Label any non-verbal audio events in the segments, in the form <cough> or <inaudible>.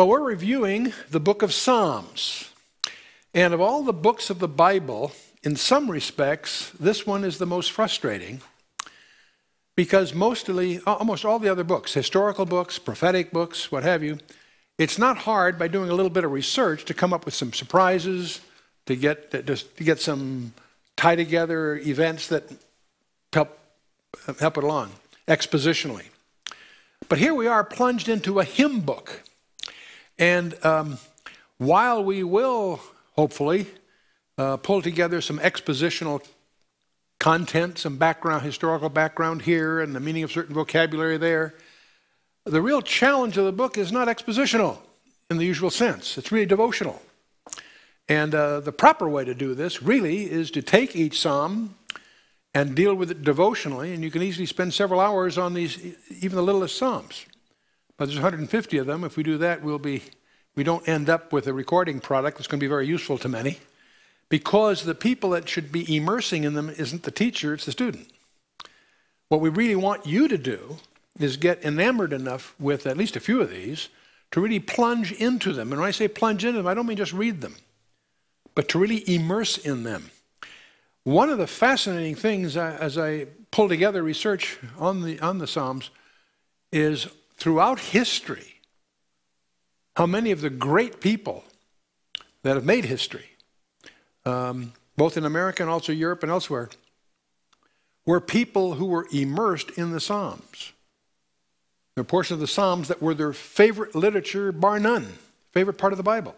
Well, we're reviewing the book of Psalms. And of all the books of the Bible, in some respects, this one is the most frustrating because mostly, almost all the other books, historical books, prophetic books, what have you, it's not hard by doing a little bit of research to come up with some surprises, to get, to, to get some tie together events that help, help it along expositionally. But here we are plunged into a hymn book. And um, while we will, hopefully, uh, pull together some expositional content, some background, historical background here, and the meaning of certain vocabulary there, the real challenge of the book is not expositional in the usual sense, it's really devotional. And uh, the proper way to do this really is to take each psalm and deal with it devotionally, and you can easily spend several hours on these, even the littlest psalms. There's 150 of them. If we do that, we'll be, we don't end up with a recording product that's going to be very useful to many, because the people that should be immersing in them isn't the teacher, it's the student. What we really want you to do is get enamored enough with at least a few of these to really plunge into them. And when I say plunge into them, I don't mean just read them but to really immerse in them. One of the fascinating things uh, as I pull together research on the, on the Psalms is throughout history, how many of the great people that have made history, um, both in America and also Europe and elsewhere, were people who were immersed in the Psalms. A portion of the Psalms that were their favorite literature, bar none, favorite part of the Bible.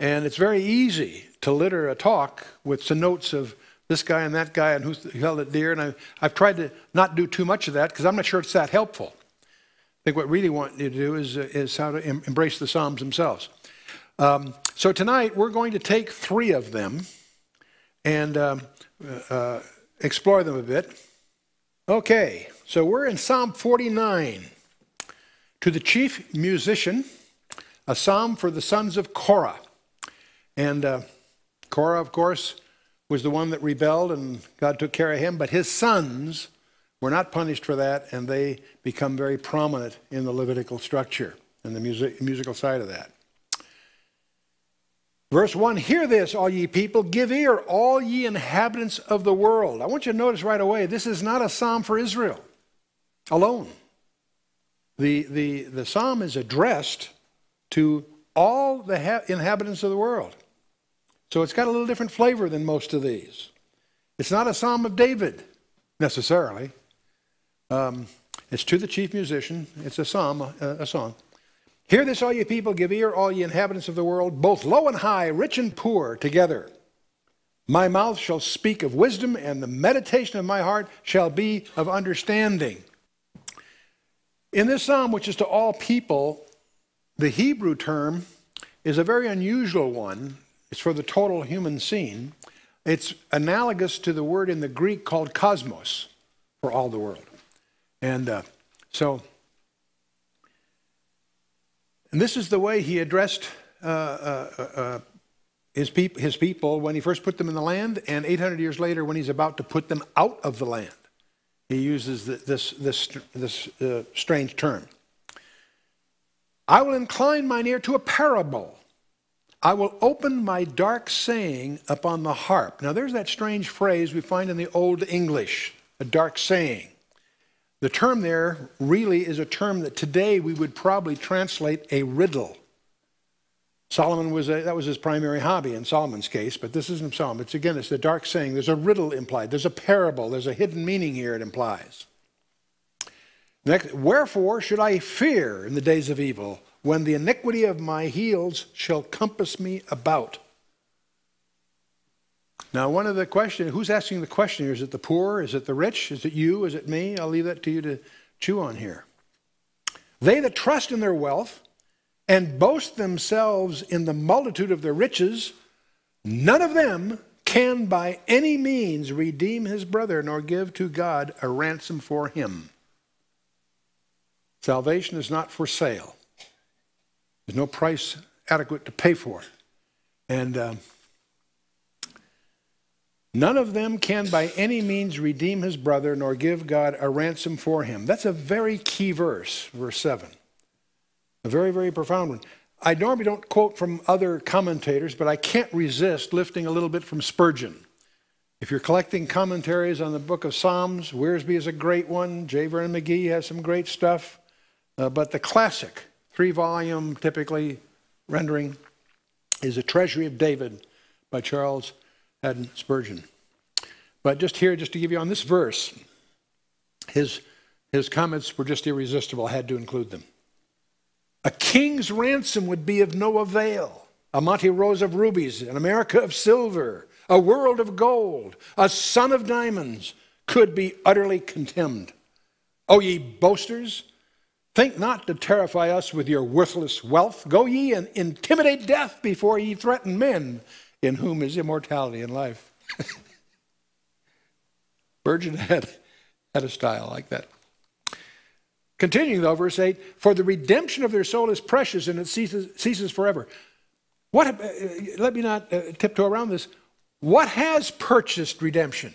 And it's very easy to litter a talk with some notes of this guy and that guy and who held it dear. And I, have tried to not do too much of that because I'm not sure it's that helpful. I think what really want you to do is, uh, is how to em embrace the Psalms themselves. Um, so tonight we're going to take three of them and um, uh, uh explore them a bit. Okay, so we're in Psalm 49. To the chief musician, a psalm for the sons of Korah. And uh, Korah, of course, was the one that rebelled, and God took care of him. But his sons were not punished for that, and they become very prominent in the Levitical structure and the music, musical side of that. Verse 1 Hear this, all ye people, give ear, all ye inhabitants of the world. I want you to notice right away this is not a psalm for Israel alone. The, the, the psalm is addressed to all the inhabitants of the world. So it's got a little different flavor than most of these. It's not a psalm of David necessarily. Um, it's to the chief musician. It's a psalm, a, a song. Hear this, all ye people, give ear, all ye inhabitants of the world, both low and high, rich and poor, together. My mouth shall speak of wisdom, and the meditation of my heart shall be of understanding. In this psalm, which is to all people, the Hebrew term is a very unusual one it's for the total human scene. It's analogous to the word in the Greek called cosmos for all the world. And uh, so, and this is the way he addressed uh, uh, uh, uh his, peop his people when he first put them in the land, and 800 years later when he's about to put them out of the land. He uses this, this, this uh, strange term. I will incline mine ear to a parable. I will open my dark saying upon the harp. Now, there's that strange phrase we find in the Old English, a dark saying. The term there really is a term that today we would probably translate a riddle. Solomon was a, that was his primary hobby in Solomon's case, but this isn't Solomon. It's again, it's the dark saying. There's a riddle implied. There's a parable. There's a hidden meaning here. It implies. Next, wherefore should I fear in the days of evil? when the iniquity of my heels shall compass me about. Now, one of the questions, who's asking the question here? Is it the poor? Is it the rich? Is it you? Is it me? I'll leave that to you to chew on here. They that trust in their wealth and boast themselves in the multitude of their riches, none of them can by any means redeem his brother nor give to God a ransom for him. Salvation is not for sale. There's no price adequate to pay for it. And uh, none of them can by any means redeem his brother nor give God a ransom for him. That's a very key verse, verse 7. A very, very profound one. I normally don't quote from other commentators, but I can't resist lifting a little bit from Spurgeon. If you're collecting commentaries on the book of Psalms, Wiersbe is a great one. J. Vernon McGee has some great stuff. Uh, but the classic, three volume typically rendering, is A Treasury of David by Charles Haddon Spurgeon. But just here, just to give you on this verse, his, his comments were just irresistible. I had to include them. A king's ransom would be of no avail. A Monte Rosa of rubies, an America of silver, a world of gold, a sun of diamonds could be utterly contemned. O ye boasters, think not to terrify us with your worthless wealth. Go ye and intimidate death before ye threaten men, in whom is immortality and life. <laughs> Spurgeon had, had a style like that. Continuing though, verse 8, for the redemption of their soul is precious and it ceases, ceases forever. What, uh, let me not uh, tiptoe around this. What has purchased redemption?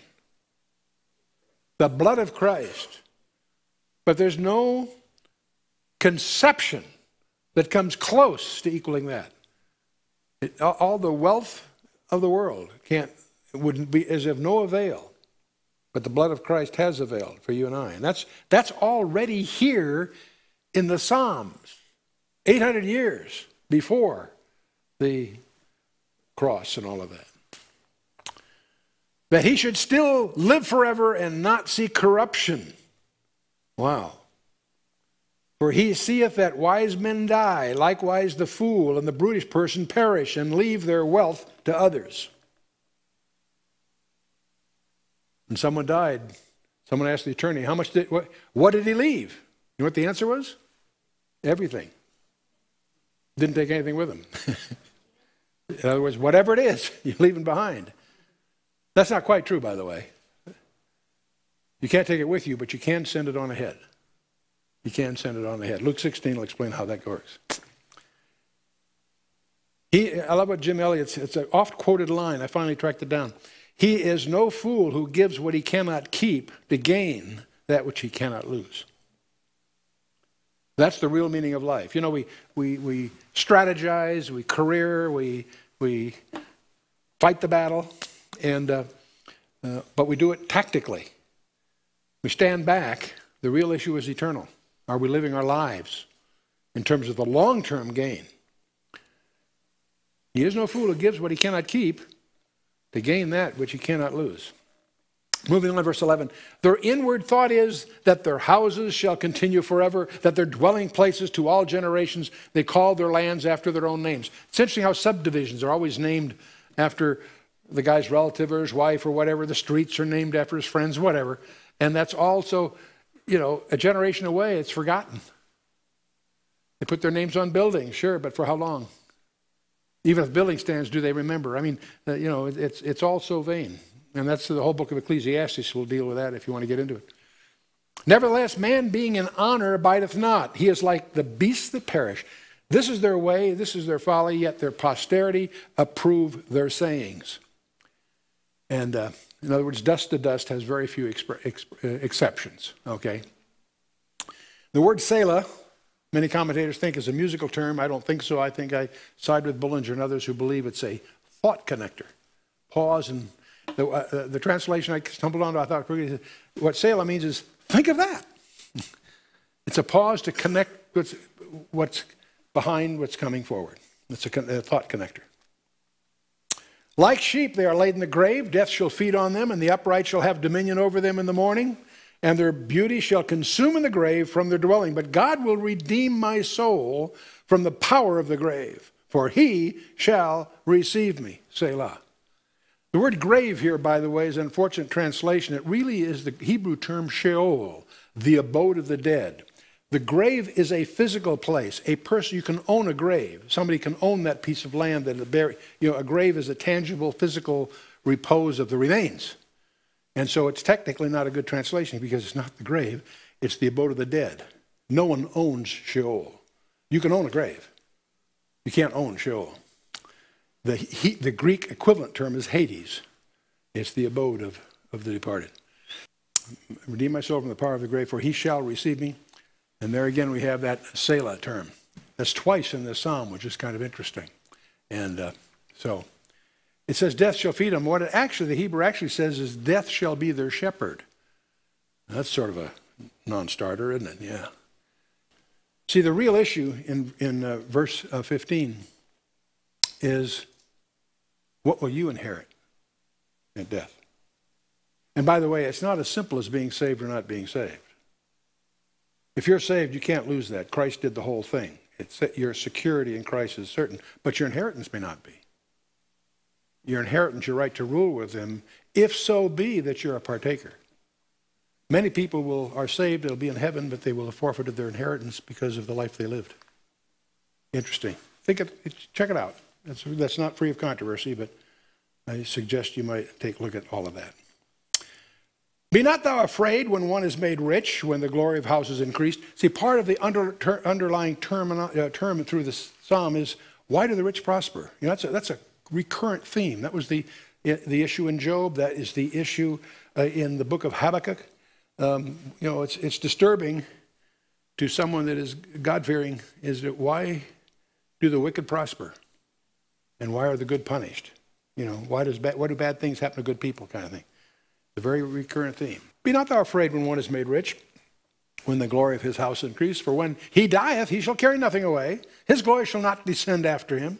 The blood of Christ. But there's no conception that comes close to equaling that. It, all the wealth of the world can't, wouldn't be is of no avail but the blood of Christ has availed for you and I. And that's, that's already here in the Psalms, 800 years before the cross and all of that. That he should still live forever and not see corruption. Wow. For he seeth that wise men die, likewise the fool and the brutish person perish and leave their wealth to others. and someone died. Someone asked the attorney, how much did, what, what did he leave? You know what the answer was? Everything. Didn't take anything with him. <laughs> In other words, whatever it is, <laughs> you're leaving behind. That's not quite true, by the way. You can't take it with you, but you can send it on ahead. You can send it on ahead. Luke 16 will explain how that works. He, I love what Jim Elliot's, it's an oft quoted line. I finally tracked it down. He is no fool who gives what he cannot keep to gain that which he cannot lose. That's the real meaning of life. You know, we, we, we strategize, we career, we, we fight the battle, and, uh, uh, but we do it tactically. We stand back. The real issue is eternal. Are we living our lives in terms of the long term gain? He is no fool who gives what he cannot keep to gain that which he cannot lose. Moving on to verse 11. Their inward thought is that their houses shall continue forever, that their dwelling places to all generations, they call their lands after their own names. It's interesting how subdivisions are always named after the guy's relative or his wife or whatever. The streets are named after his friends, whatever. And that's also, you know, a generation away, it's forgotten. They put their names on buildings, sure, but for how long? Even if building stands, do they remember? I mean, uh, you know, it's, it's all so vain. And that's the whole book of Ecclesiastes We'll deal with that if you want to get into it. Nevertheless, man being in honor abideth not. He is like the beasts that perish. This is their way, this is their folly, yet their posterity approve their sayings. And uh, in other words, dust to dust has very few uh, exceptions, okay? The word Selah Many commentators think is a musical term. I don't think so. I think I side with Bullinger and others who believe it's a thought connector. Pause and the, uh, the translation I stumbled onto, I thought, quickly, what Selah means is think of that. <laughs> It's a pause to connect what's, what's behind what's coming forward. It's a, a thought connector. Like sheep, they are laid in the grave. Death shall feed on them, and the upright shall have dominion over them in the morning and their beauty shall consume in the grave from their dwelling. But God will redeem my soul from the power of the grave, for he shall receive me. Selah. The word grave here, by the way, is an unfortunate translation. It really is the Hebrew term Sheol, the abode of the dead. The grave is a physical place. A person, you can own a grave. Somebody can own that piece of land that bury. You know, a grave is a tangible, physical repose of the remains. And so it's technically not a good translation because it's not the grave, it's the abode of the dead. No one owns Sheol. You can own a grave, you can't own Sheol. The, he, the Greek equivalent term is Hades, it's the abode of, of the departed. Redeem my soul from the power of the grave, for he shall receive me. And there again we have that Selah term. That's twice in this psalm, which is kind of interesting. And uh, so it says, Death shall feed them. What it actually, the Hebrew actually says is, Death shall be their shepherd. That's sort of a non starter, isn't it? Yeah. See, the real issue in, in uh, verse uh, 15 is what will you inherit at death? And by the way, it's not as simple as being saved or not being saved. If you're saved, you can't lose that. Christ did the whole thing. It's your security in Christ is certain, but your inheritance may not be. Your inheritance, your right to rule with him, if so be that you're a partaker. Many people will, are saved, they'll be in heaven, but they will have forfeited their inheritance because of the life they lived. Interesting. Think it, check it out. That's, that's not free of controversy, but I suggest you might take a look at all of that. Be not thou afraid when one is made rich, when the glory of house is increased. See, part of the under, ter, underlying term, uh, term through the psalm is why do the rich prosper? You know, that's a, that's a recurrent theme. That was the, the issue in Job. That is the issue uh, in the book of Habakkuk. Um, you know, it's, it's disturbing to someone that is God fearing is that why do the wicked prosper? And why are the good punished? You know, why, does why do bad things happen to good people, kind of thing? The very recurrent theme. Be not thou afraid when one is made rich, when the glory of his house increase. For when he dieth, he shall carry nothing away. His glory shall not descend after him.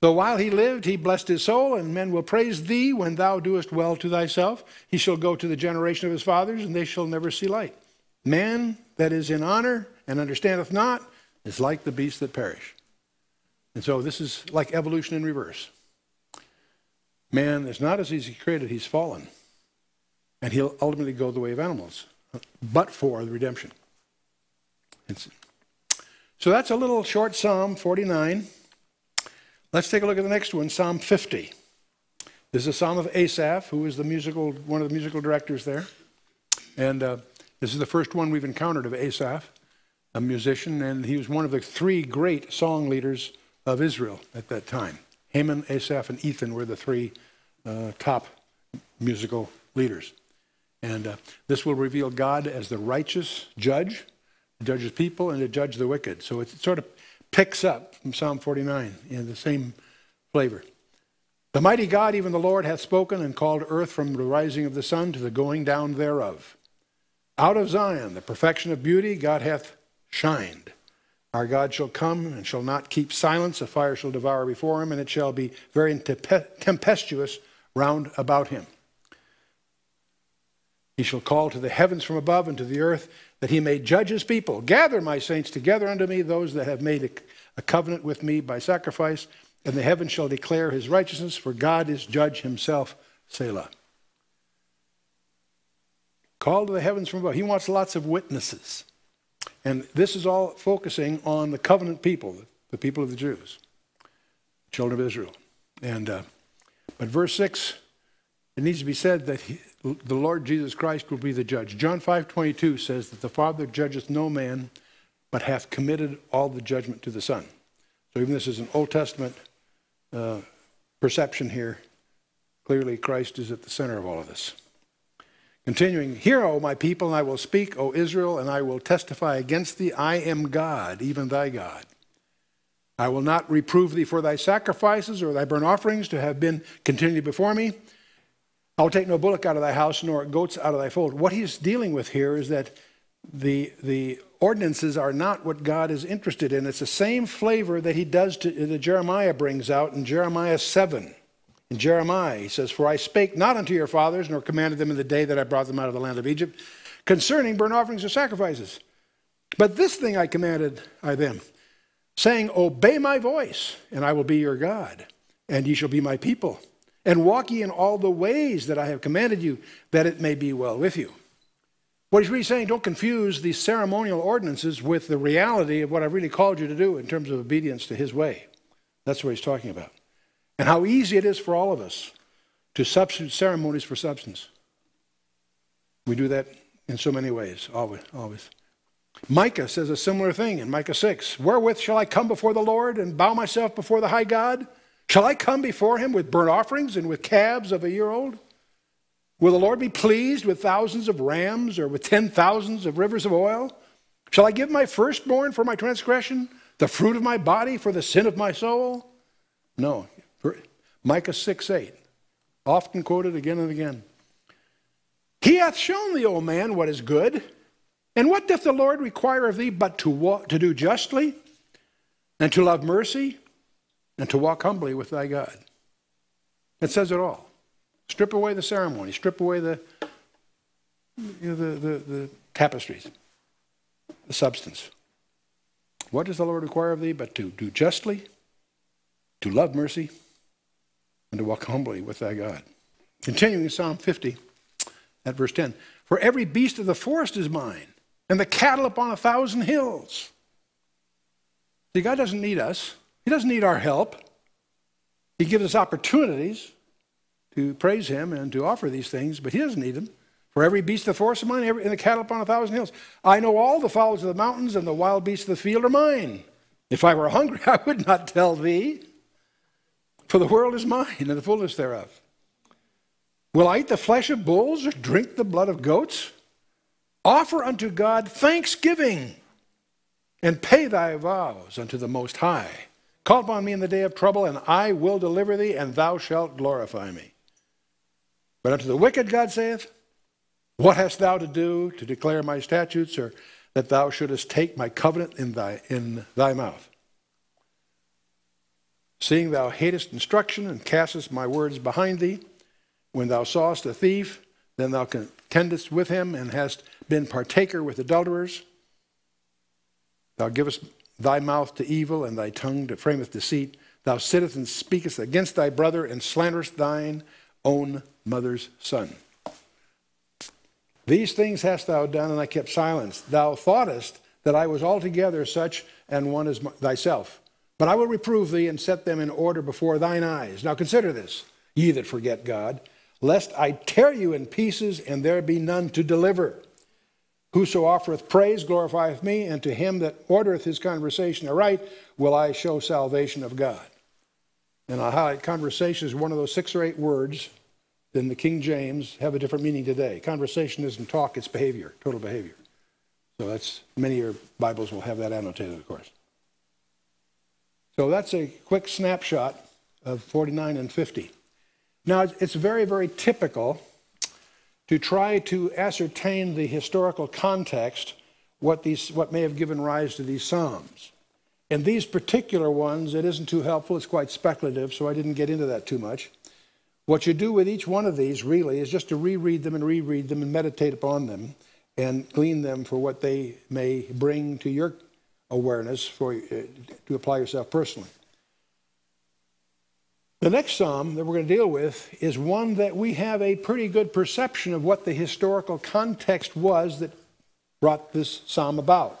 Though while he lived, he blessed his soul, and men will praise thee when thou doest well to thyself. He shall go to the generation of his fathers, and they shall never see light. Man that is in honor and understandeth not is like the beasts that perish. And so this is like evolution in reverse. Man is not as he's created, he's fallen. And he'll ultimately go the way of animals, but for the redemption. It's, so that's a little short Psalm 49. Let's take a look at the next one, Psalm 50. This is a psalm of Asaph, who is the musical, one of the musical directors there. And uh, this is the first one we've encountered of Asaph, a musician, and he was one of the three great song leaders of Israel at that time. Heman, Asaph, and Ethan were the three uh, top musical leaders. And uh, this will reveal God as the righteous judge, judges people, and to judge the wicked. So it sort of picks up from Psalm 49 in the same flavor. The mighty God, even the Lord, hath spoken and called earth from the rising of the sun to the going down thereof. Out of Zion, the perfection of beauty, God hath shined. Our God shall come and shall not keep silence. A fire shall devour before him, and it shall be very tempestuous round about him. He shall call to the heavens from above and to the earth that he may judge his people. Gather my saints together unto me, those that have made a, covenant with me by sacrifice, and the heavens shall declare his righteousness, for God is judge himself. Selah. Call to the heavens from above. He wants lots of witnesses. And this is all focusing on the covenant people, the people of the Jews, children of Israel. And uh, but verse six, it needs to be said that he, the Lord Jesus Christ will be the judge. John five twenty two says that the Father judgeth no man, but hath committed all the judgment to the Son. So even this is an Old Testament uh, perception here. Clearly, Christ is at the center of all of this. Continuing, Hear, O my people, and I will speak, O Israel, and I will testify against thee. I am God, even thy God. I will not reprove thee for thy sacrifices or thy burnt offerings to have been continually before me. I will take no bullock out of thy house, nor goats out of thy fold. What he's dealing with here is that the, the ordinances are not what God is interested in. It's the same flavor that he does to, that Jeremiah brings out in Jeremiah 7. In Jeremiah, he says, For I spake not unto your fathers, nor commanded them in the day that I brought them out of the land of Egypt, concerning burnt offerings or sacrifices. But this thing I commanded I them, saying, Obey my voice, and I will be your God, and ye shall be my people. And walk ye in all the ways that I have commanded you, that it may be well with you. What he's really saying, don't confuse these ceremonial ordinances with the reality of what I've really called you to do in terms of obedience to his way. That's what he's talking about and how easy it is for all of us to substitute ceremonies for substance. We do that in so many ways, always, always. Micah says a similar thing in Micah 6. Wherewith shall I come before the Lord and bow myself before the high God? Shall I come before him with burnt offerings and with calves of a year old? Will the Lord be pleased with thousands of rams or with ten thousands of rivers of oil? Shall I give my firstborn for my transgression, The fruit of my body for the sin of my soul? No. Micah 6 8, often quoted again and again. He hath shown thee, O man, what is good. And what doth the Lord require of thee but to, walk, to do justly, and to love mercy, and to walk humbly with thy God? It says it all. Strip away the ceremony, strip away the, you know, the, the, the tapestries, the substance. What does the Lord require of thee but to do justly, to love mercy, and to walk humbly with thy God? Continuing in Psalm 50 at verse 10 For every beast of the forest is mine, and the cattle upon a thousand hills. See, God doesn't need us, He doesn't need our help. He gives us opportunities to praise Him and to offer these things, but He doesn't need them. For every beast of the forest is mine, every, and the cattle upon a thousand hills. I know all the fowls of the mountains, and the wild beasts of the field are mine. If I were hungry, <laughs> I would not tell thee, for the world is mine and the fullness thereof. Will I eat the flesh of bulls or drink the blood of goats? Offer unto God thanksgiving and pay thy vows unto the Most High. Call upon me in the day of trouble, and I will deliver thee, and thou shalt glorify me. But unto the wicked, God saith, What hast thou to do to declare my statutes, or that thou shouldest take my covenant in thy, in thy mouth? Seeing thou hatest instruction and castest my words behind thee, when thou sawest a thief, then thou contendest with him and hast been partaker with adulterers. Thou givest thy mouth to evil and thy tongue to frameth deceit. Thou sittest and speakest against thy brother and slanderest thine own mother's son. These things hast thou done, and I kept silence. Thou thoughtest that I was altogether such and one as thyself. But I will reprove thee and set them in order before thine eyes. Now consider this, ye that forget God lest I tear you in pieces and there be none to deliver. Whoso offereth praise glorifieth me, and to him that ordereth his conversation aright will I show salvation of God. And I highlight conversation is one of those six or eight words in the King James have a different meaning today. Conversation isn't talk, it's behavior, total behavior. So that's many of your Bibles will have that annotated, of course. So that's a quick snapshot of 49 and 50. Now, it's very, very typical to try to ascertain the historical context, what, these, what may have given rise to these Psalms. In these particular ones, it isn't too helpful, it's quite speculative, so I didn't get into that too much. What you do with each one of these really is just to reread them and reread them and meditate upon them and glean them for what they may bring to your awareness for, uh, to apply yourself personally. The next psalm that we're going to deal with is one that we have a pretty good perception of what the historical context was that brought this psalm about.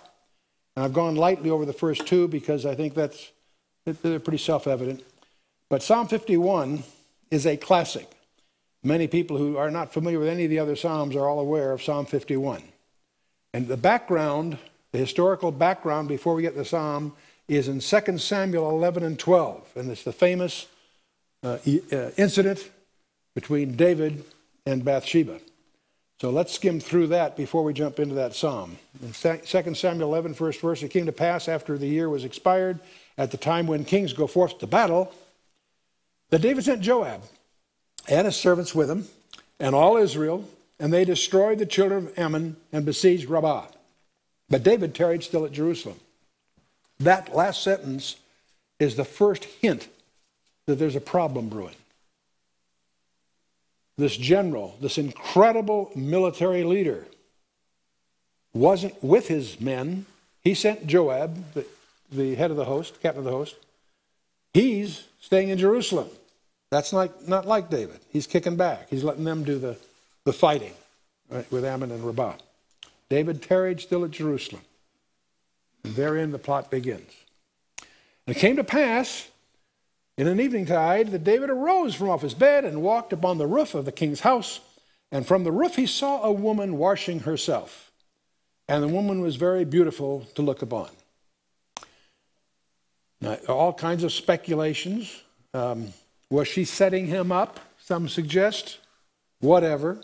And I've gone lightly over the first two because I think that's they're pretty self-evident. But Psalm 51 is a classic. Many people who are not familiar with any of the other psalms are all aware of Psalm 51. And the background, the historical background before we get to the psalm is in 2 Samuel 11 and 12, and it's the famous uh, uh, incident between David and Bathsheba. So let's skim through that before we jump into that psalm. In 2 Samuel 11, first verse, it came to pass after the year was expired, at the time when kings go forth to battle, that David sent Joab and his servants with him, and all Israel, and they destroyed the children of Ammon and besieged Rabbah. But David tarried still at Jerusalem. That last sentence is the first hint that there's a problem brewing. This general, this incredible military leader, wasn't with his men. He sent Joab, the, the head of the host, captain of the host. He's staying in Jerusalem. That's not, not like David. He's kicking back. He's letting them do the, the fighting right, with Ammon and Rabbah. David tarried still at Jerusalem. And therein the plot begins. And it came to pass in an evening tide, that David arose from off his bed and walked upon the roof of the king's house. And from the roof he saw a woman washing herself. And the woman was very beautiful to look upon. Now, all kinds of speculations. Um, was she setting him up? Some suggest. Whatever.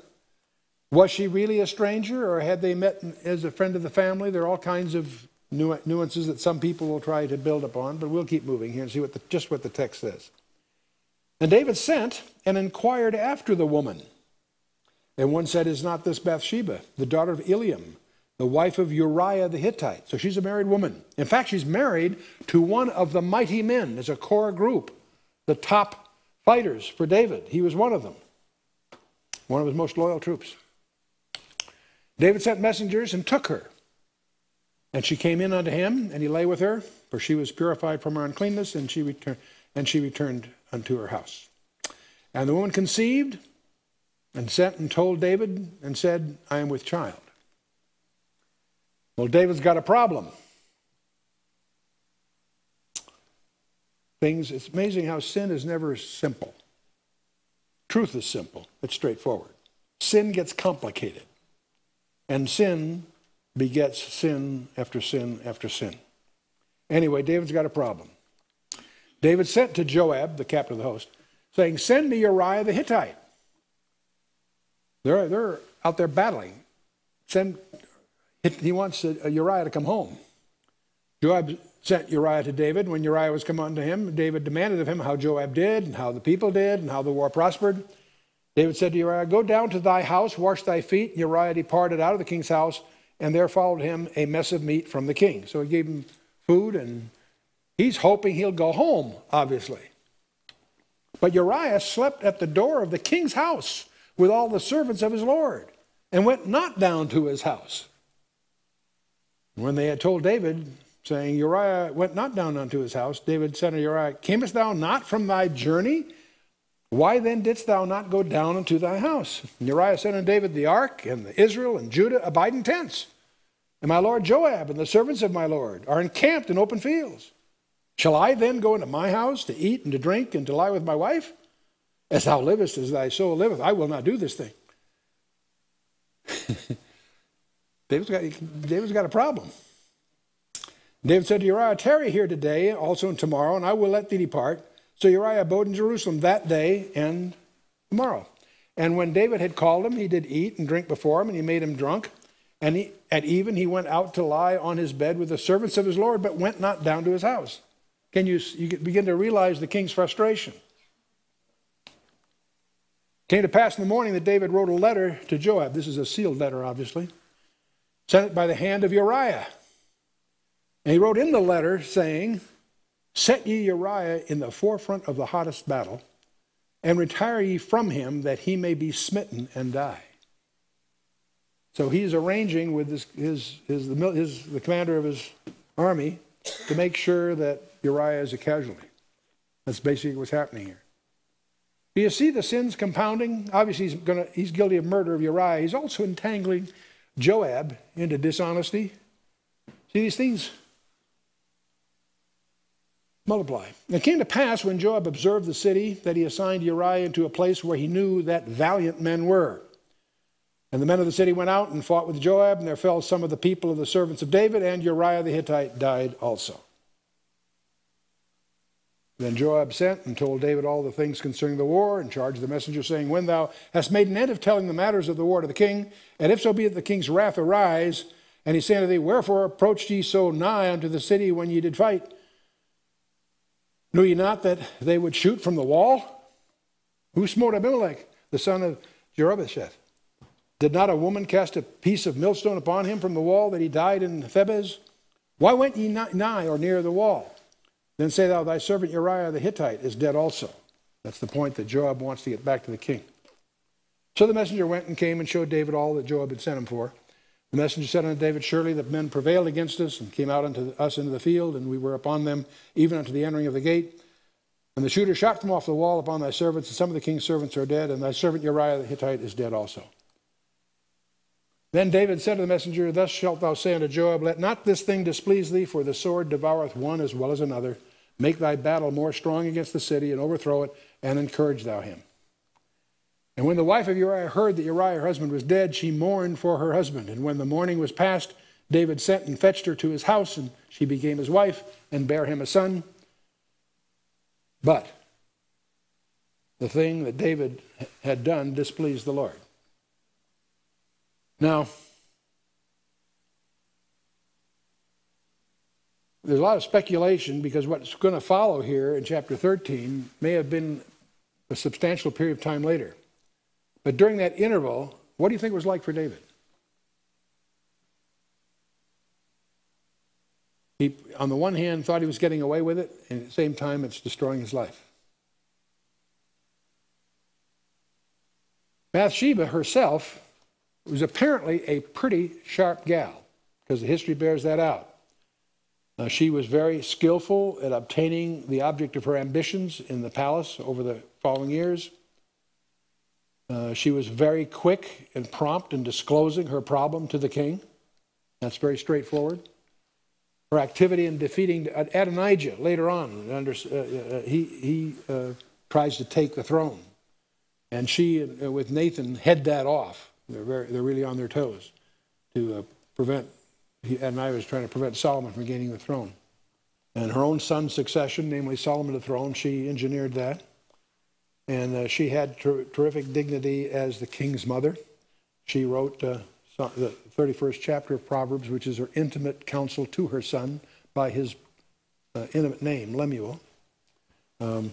Was she really a stranger or had they met as a friend of the family? There are all kinds of nuances that some people will try to build upon, but we'll keep moving here and see what the, just what the text says. And David sent and inquired after the woman. And one said, Is not this Bathsheba, the daughter of Eliam, the wife of Uriah the Hittite? So she's a married woman. In fact, she's married to one of the mighty men. There's a core group, the top fighters for David. He was one of them, one of his most loyal troops. David sent messengers and took her. And she came in unto him, and he lay with her, for she was purified from her uncleanness, and she returned, and she returned unto her house. And the woman conceived and sent and told David and said, I am with child. Well, David's got a problem. Things, it's amazing how sin is never simple. Truth is simple, it's straightforward. Sin gets complicated. And sin begets sin after sin after sin. Anyway, David's got a problem. David sent to Joab, the captain of the host, saying, Send me Uriah the Hittite. They're, they're out there battling. Send, he wants Uriah to come home. Joab sent Uriah to David. When Uriah was come unto him, David demanded of him how Joab did, and how the people did, and how the war prospered. David said to Uriah, Go down to thy house, wash thy feet. Uriah departed out of the king's house, and there followed him a mess of meat from the king. So he gave him food, and he's hoping he'll go home, obviously. But Uriah slept at the door of the king's house with all the servants of his Lord, and went not down to his house. When they had told David, saying, Uriah went not down unto his house, David said to Uriah, Camest thou not from thy journey? Why then didst thou not go down unto thy house? And Uriah said unto David, The ark and the Israel and Judah abide in tents. And my lord Joab and the servants of my lord are encamped in open fields. Shall I then go into my house to eat and to drink and to lie with my wife? As thou livest, as thy soul liveth, I will not do this thing. <laughs> David's, got, David's got a problem. David said to Uriah, Tarry here today, also and tomorrow, and I will let thee depart. So Uriah abode in Jerusalem that day and tomorrow. And when David had called him, he did eat and drink before him, and he made him drunk. And he, at even he went out to lie on his bed with the servants of his Lord, but went not down to his house. Can you, you begin to realize the king's frustration? Came to pass in the morning that David wrote a letter to Joab. This is a sealed letter, obviously. Sent it by the hand of Uriah. And he wrote in the letter saying, Set ye Uriah in the forefront of the hottest battle, and retire ye from him that he may be smitten and die. So he's arranging with his, his, his, the, his, the commander of his army to make sure that Uriah is a casualty. That's basically what's happening here. Do you see the sins compounding? Obviously, he's, gonna, he's guilty of murder of Uriah. He's also entangling Joab into dishonesty. See, these things multiply. It came to pass when Joab observed the city that he assigned Uriah into a place where he knew that valiant men were. And the men of the city went out and fought with Joab, and there fell some of the people of the servants of David, and Uriah the Hittite died also. Then Joab sent and told David all the things concerning the war, and charged the messenger, saying, When thou hast made an end of telling the matters of the war to the king, and if so be that the king's wrath arise, and he say unto thee, Wherefore approached ye so nigh unto the city when ye did fight? Knew ye not that they would shoot from the wall? Who smote Abimelech, the son of Jerubbesheth? Did not a woman cast a piece of millstone upon him from the wall that he died in Thebez? Why went ye not nigh or near the wall? Then say thou, thy servant Uriah the Hittite is dead also. That's the point that Joab wants to get back to the king. So the messenger went and came and showed David all that Joab had sent him for. The messenger said unto David, Surely the men prevailed against us and came out unto us into the field, and we were upon them even unto the entering of the gate. And the shooter shot them off the wall upon thy servants, and some of the king's servants are dead, and thy servant Uriah the Hittite is dead also. Then David said to the messenger, Thus shalt thou say unto Joab, Let not this thing displease thee, for the sword devoureth one as well as another. Make thy battle more strong against the city, and overthrow it, and encourage thou him. And when the wife of Uriah heard that Uriah, her husband, was dead, she mourned for her husband. And when the mourning was past, David sent and fetched her to his house, and she became his wife, and bare him a son. But the thing that David had done displeased the Lord. Now, there's a lot of speculation because what's going to follow here in chapter 13 may have been a substantial period of time later. But during that interval, what do you think it was like for David? He, on the one hand, thought he was getting away with it, and at the same time, it's destroying his life. Bathsheba herself was apparently a pretty sharp gal, because the history bears that out. Uh, she was very skillful at obtaining the object of her ambitions in the palace over the following years. Uh, she was very quick and prompt in disclosing her problem to the king. That's very straightforward. Her activity in defeating Adonijah later on, under, uh, uh, he, he uh, tries to take the throne. And she, uh, with Nathan, head that off. They're, very, they're really on their toes to prevent I was trying to prevent Solomon from gaining the throne. And her own son's succession, namely Solomon to the throne, she engineered that. And uh, she had ter- terrific dignity as the king's mother. She wrote uh, the 31st chapter of Proverbs, which is her intimate counsel to her son by his uh, intimate name, Lemuel. Um,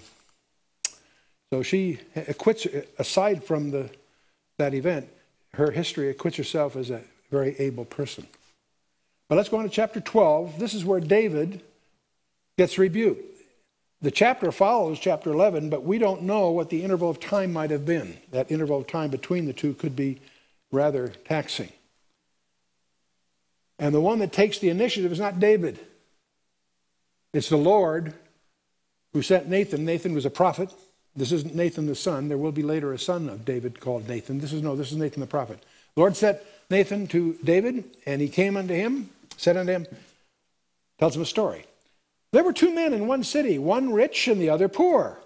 so she acquits, aside from the, that event, her history acquits herself as a very able person. But let's go on to chapter 12. This is where David gets rebuked. The chapter follows chapter 11, but we don't know what the interval of time might have been. That interval of time between the two could be rather taxing. And the one that takes the initiative is not David, it's the Lord who sent Nathan. Nathan was a prophet. This isn't Nathan the son. There will be later a son of David called Nathan. This is no, this is Nathan the prophet. Lord sent Nathan to David, and he came unto him said unto him, tells him a story. There were two men in one city, one rich and the other poor.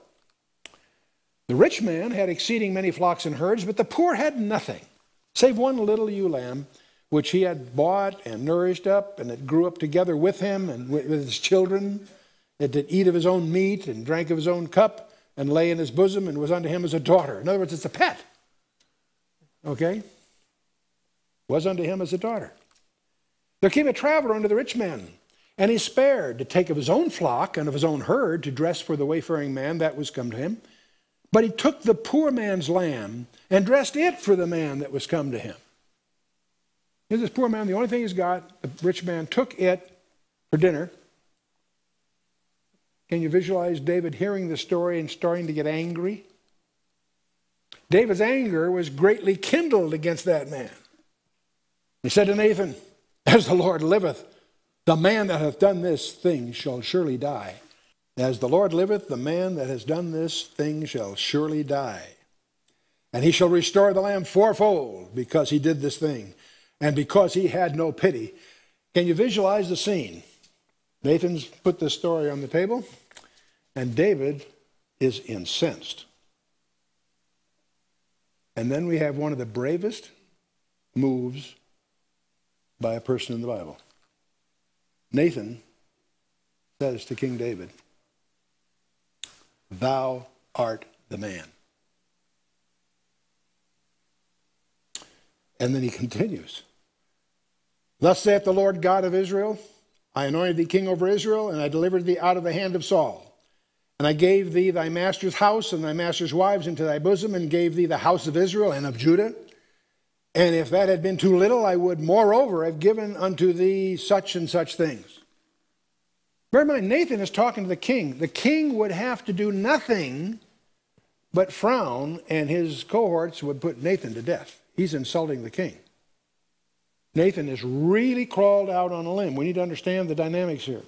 The rich man had exceeding many flocks and herds, but the poor had nothing, save one little ewe lamb, which he had bought and nourished up, and it grew up together with him and with his children. It did eat of his own meat and drank of his own cup, and lay in his bosom, and was unto him as a daughter. In other words, it's a pet. Okay? Was unto him as a daughter. There came a traveler unto the rich man, and he spared to take of his own flock and of his own herd to dress for the wayfaring man that was come to him. But he took the poor man's lamb and dressed it for the man that was come to him. Here's this poor man, the only thing he's got, the rich man took it for dinner. Can you visualize David hearing the story and starting to get angry? David's anger was greatly kindled against that man. He said to Nathan, as the Lord liveth, the man that hath done this thing shall surely die. As the Lord liveth, the man that has done this thing shall surely die. And he shall restore the lamb fourfold because he did this thing and because he had no pity. Can you visualize the scene? Nathan's put this story on the table, and David is incensed. And then we have one of the bravest moves by a person in the Bible. Nathan says to King David, Thou art the man. And then he continues Thus saith the Lord God of Israel I anointed thee king over Israel, and I delivered thee out of the hand of Saul. And I gave thee thy master's house and thy master's wives into thy bosom, and gave thee the house of Israel and of Judah. And if that had been too little, I would moreover have given unto thee such and such things. Bear in mind, Nathan is talking to the king. The king would have to do nothing but frown, and his cohorts would put Nathan to death. He's insulting the king. Nathan has really crawled out on a limb. We need to understand the dynamics here.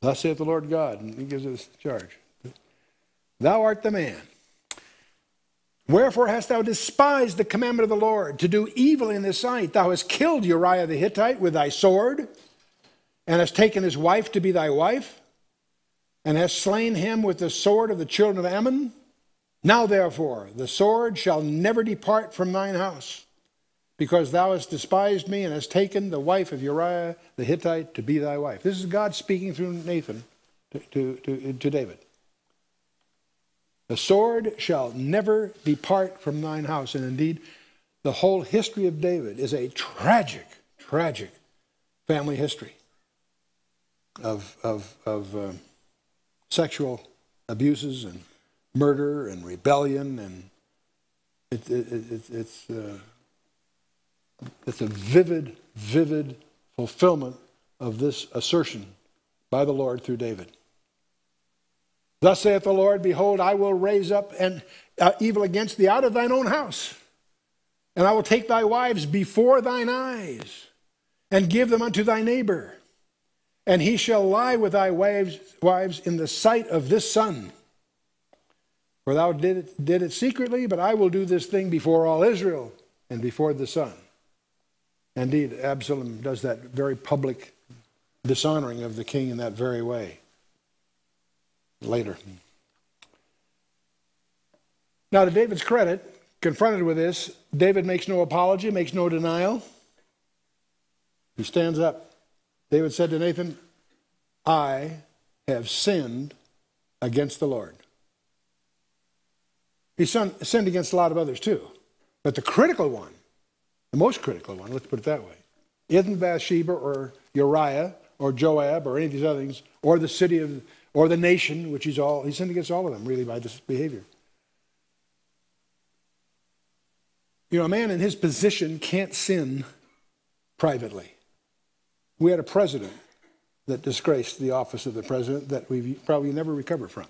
Thus saith the Lord God, and he gives us charge. Thou art the man Wherefore hast thou despised the commandment of the Lord to do evil in his sight? Thou hast killed Uriah the Hittite with thy sword, and hast taken his wife to be thy wife, and hast slain him with the sword of the children of Ammon. Now therefore, the sword shall never depart from thine house, because thou hast despised me and hast taken the wife of Uriah the Hittite to be thy wife. This is God speaking through Nathan to, to, to, to David. The sword shall never depart from thine house. And indeed, the whole history of David is a tragic, tragic family history. of, of, of uh, sexual abuses and murder and rebellion, and it, it, it, it's, uh, it's a vivid, vivid fulfillment of this assertion by the Lord through David. Thus saith the Lord, Behold, I will raise up an uh, evil against thee out of thine own house, and I will take thy wives before thine eyes, and give them unto thy neighbor, and he shall lie with thy wives, wives in the sight of this sun. For thou did it, did it secretly, but I will do this thing before all Israel and before the sun. Indeed, Absalom does that very public dishonoring of the king in that very way later. Now, to David's credit, confronted with this, David makes no apology, makes no denial. He stands up. David said to Nathan, I have sinned against the Lord. He sinned against a lot of others too. But the critical one, the most critical one, let's put it that way, isn't Bathsheba or Uriah or Joab or any of these other things, or the city of, or the nation, which he's all, he sinned against all of them really by this behavior. You know, a man in his position can't sin privately. We had a president that disgraced the office of the president that we've probably never recovered from.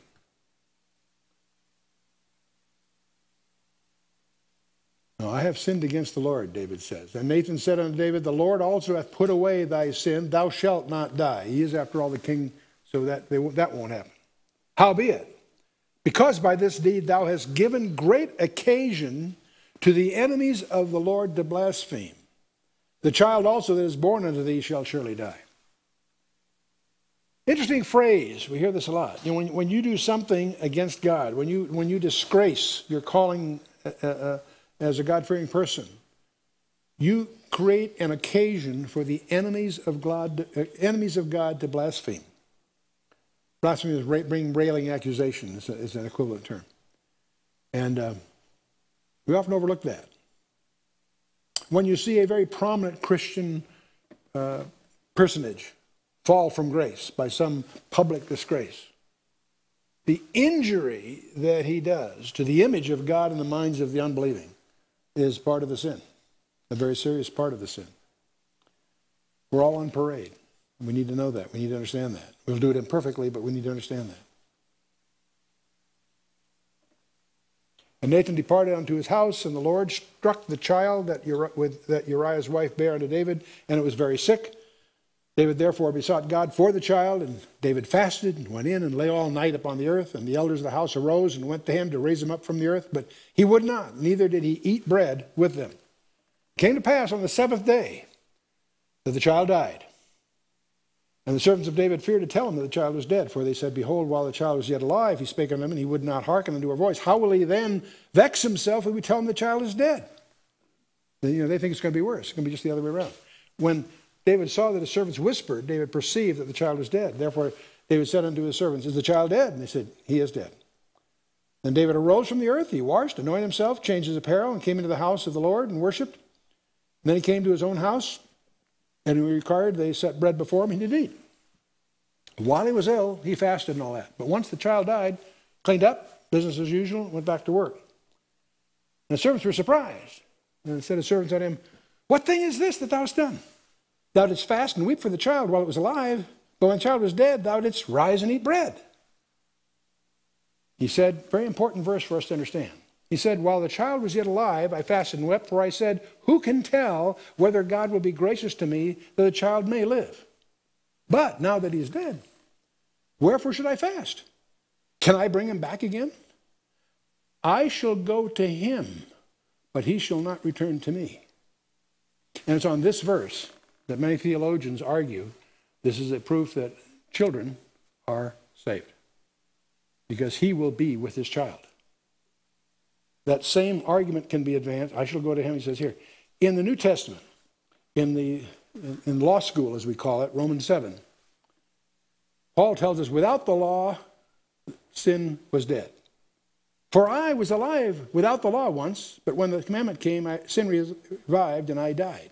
No, I have sinned against the Lord, David says. And Nathan said unto David, The Lord also hath put away thy sin. Thou shalt not die. He is, after all, the king, so that, they, that won't happen. Howbeit, because by this deed thou hast given great occasion to the enemies of the Lord to blaspheme, the child also that is born unto thee shall surely die. Interesting phrase. We hear this a lot. You know, when, when you do something against God, when you, when you disgrace your calling uh, uh, uh as a God fearing person, you create an occasion for the enemies of God, uh, enemies of God to blaspheme. Blasphemy is ra- bringing railing accusation, is, is, an equivalent term. And uh, we often overlook that. When you see a very prominent Christian uh, personage fall from grace by some public disgrace, the injury that he does to the image of God in the minds of the unbelieving is part of the sin, a very serious part of the sin. We're all on parade. We need to know that. We need to understand that. We'll do it imperfectly, but we need to understand that. And Nathan departed unto his house, and the Lord struck the child that, Uri- with, that Uriah's wife bare unto David, and it was very sick. David therefore besought God for the child, and David fasted and went in and lay all night upon the earth. And the elders of the house arose and went to him to raise him up from the earth, but he would not, neither did he eat bread with them. It came to pass on the seventh day that the child died. And the servants of David feared to tell him that the child was dead, for they said, Behold, while the child was yet alive, he spake unto them, and he would not hearken unto her voice. How will he then vex himself if we tell him the child is dead? You know, they think it's going to be worse. It's going to be just the other way around. When David saw that his servants whispered. David perceived that the child was dead. Therefore, David said unto his servants, Is the child dead? And they said, He is dead. Then David arose from the earth. He washed, anointed himself, changed his apparel, and came into the house of the Lord and worshipped. And then he came to his own house, and he required they set bread before him, and he did eat. While he was ill, he fasted and all that. But once the child died, cleaned up, business as usual, went back to work. And the servants were surprised. And said the servants unto him, What thing is this that thou hast done? Thou didst fast and weep for the child while it was alive, but when the child was dead, thou didst rise and eat bread. He said, very important verse for us to understand. He said, While the child was yet alive, I fasted and wept, for I said, Who can tell whether God will be gracious to me that the child may live? But now that he is dead, wherefore should I fast? Can I bring him back again? I shall go to him, but he shall not return to me. And it's on this verse that many theologians argue this is a proof that children are saved because he will be with his child. That same argument can be advanced. I shall go to him, he says here. In the New Testament, in the in law school, as we call it, Romans 7, Paul tells us without the law, sin was dead. For I was alive without the law once, but when the commandment came, I, sin revived and I died.